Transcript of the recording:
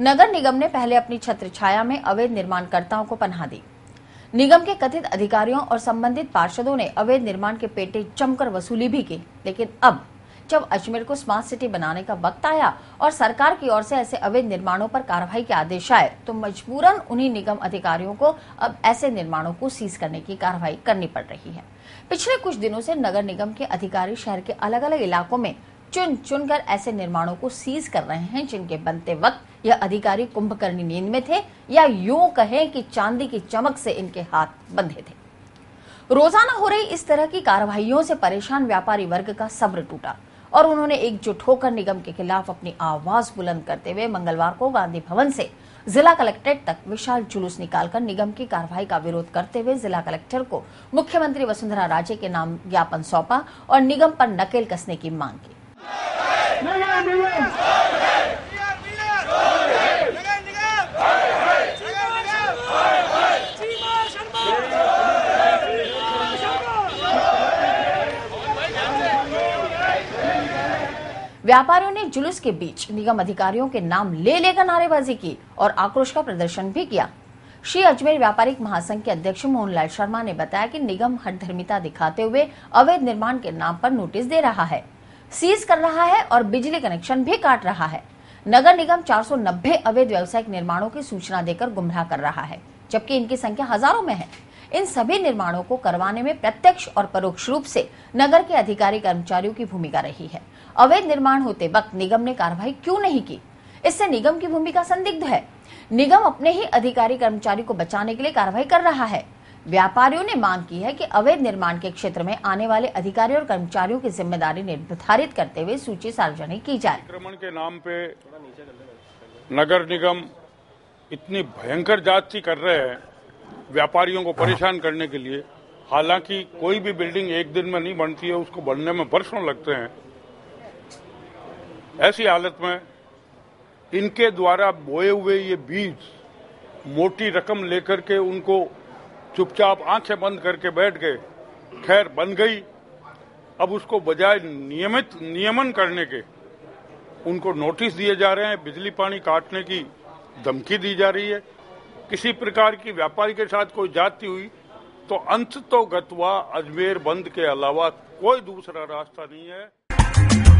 नगर निगम ने पहले अपनी छत्र छाया में अवैध निर्माणकर्ताओं को पनाह दी। निगम के कथित अधिकारियों और संबंधित पार्षदों ने अवैध निर्माण के पेटे जमकर वसूली भी की, लेकिन अब, जब अजमेर को स्मार्ट सिटी बनाने का वक्त आया और सरकार की ओर से ऐसे अवैध निर्माणों पर कार्रवाई के आदेश आए तो मजबूरन उन्हीं निगम अधिकारियों को अब ऐसे निर्माणों को सीज करने की कार्रवाई करनी पड़ रही है। पिछले कुछ दिनों से नगर निगम के अधिकारी शहर के अलग अलग इलाकों में चुन चुनकर ऐसे निर्माणों को सीज कर रहे हैं जिनके बनते वक्त यह अधिकारी कुंभकर्णी नींद में थे या यूँ कहें कि चांदी की चमक से इनके हाथ बंधे थे। रोज़ाना हो रही इस तरह की कार्रवाइयों से परेशान व्यापारी वर्ग का सब्र टूटा और उन्होंने एकजुट होकर निगम के खिलाफ अपनी आवाज़ बुलंद करते हुए मंगलवार को गांधी भवन से जिला कलेक्ट्रेट तक विशाल जुलूस निकालकर निगम की कार्रवाई का विरोध करते हुए जिला कलेक्टर को मुख्यमंत्री वसुंधरा राजे के नाम ज्ञापन सौंपा और निगम पर नकेल कसने की मांग की। व्यापारियों ने जुलूस के बीच निगम अधिकारियों के नाम ले लेकर नारेबाजी की और आक्रोश का प्रदर्शन भी किया। श्री अजमेर व्यापारिक महासंघ के अध्यक्ष मोहनलाल शर्मा ने बताया कि निगम हठधर्मिता दिखाते हुए अवैध निर्माण के नाम पर नोटिस दे रहा है। सीज कर रहा है और बिजली कनेक्शन भी काट रहा है। नगर निगम 490 अवैध व्यावसायिक निर्माणों की सूचना देकर गुमराह कर रहा है, जबकि इनकी संख्या हज़ारों में है। इन सभी निर्माणों को करवाने में प्रत्यक्ष और परोक्ष रूप से नगर के अधिकारी कर्मचारियों की भूमिका रही है। अवैध निर्माण होते वक्त निगम ने कार्रवाई क्यों नहीं की? इससे निगम की भूमिका संदिग्ध है। निगम अपने ही अधिकारी कर्मचारी को बचाने के लिए कार्रवाई कर रहा है। व्यापारियों ने मांग की है कि अवैध निर्माण के क्षेत्र में आने वाले अधिकारियों और कर्मचारियों की ज़िम्मेदारी निर्धारित करते हुए सूची सार्वजनिक की जाए। अतिक्रमण के नाम पे नगर निगम इतनी भयंकर जाँच कर रहे हैं व्यापारियों को परेशान करने के लिए। हालाँकि कोई भी बिल्डिंग एक दिन में नहीं बनती है, उसको बनने में वर्षों लगते हैं। ऐसी हालत में इनके द्वारा बोए हुए ये बीज मोटी रकम लेकर के उनको चुपचाप आँखें बंद करके बैठ गए। खैर, बन गई। अब उसको बजाय नियमित नियमन करने के उनको नोटिस दिए जा रहे हैं। बिजली पानी काटने की धमकी दी जा रही है। किसी प्रकार की व्यापारी के साथ कोई जाती हुई तो अंत तो गतवा अजमेर बंद के अलावा कोई दूसरा रास्ता नहीं है।